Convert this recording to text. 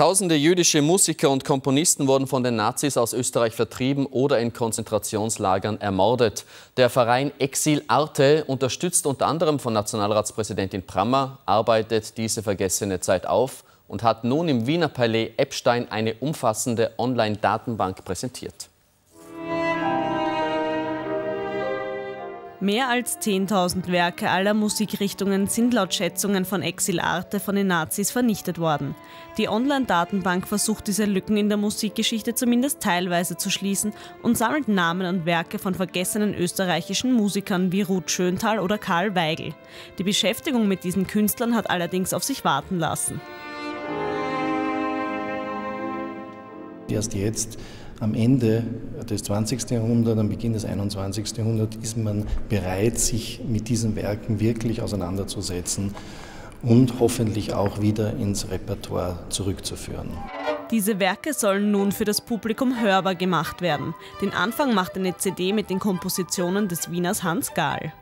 Tausende jüdische Musiker und Komponisten wurden von den Nazis aus Österreich vertrieben oder in Konzentrationslagern ermordet. Der Verein Exil Arte, unterstützt unter anderem von Nationalratspräsidentin Prammer, arbeitet diese vergessene Zeit auf und hat nun im Wiener Palais Epstein eine umfassende Online-Datenbank präsentiert. Mehr als 10.000 Werke aller Musikrichtungen sind laut Schätzungen von Exil Arte von den Nazis vernichtet worden. Die Online-Datenbank versucht diese Lücken in der Musikgeschichte zumindest teilweise zu schließen und sammelt Namen und Werke von vergessenen österreichischen Musikern wie Ruth Schöntal oder Karl Weigel. Die Beschäftigung mit diesen Künstlern hat allerdings auf sich warten lassen. Erst jetzt am Ende des 20. Jahrhunderts, am Beginn des 21. Jahrhunderts ist man bereit, sich mit diesen Werken wirklich auseinanderzusetzen und hoffentlich auch wieder ins Repertoire zurückzuführen. Diese Werke sollen nun für das Publikum hörbar gemacht werden. Den Anfang macht eine CD mit den Kompositionen des Wieners Hans Gahl.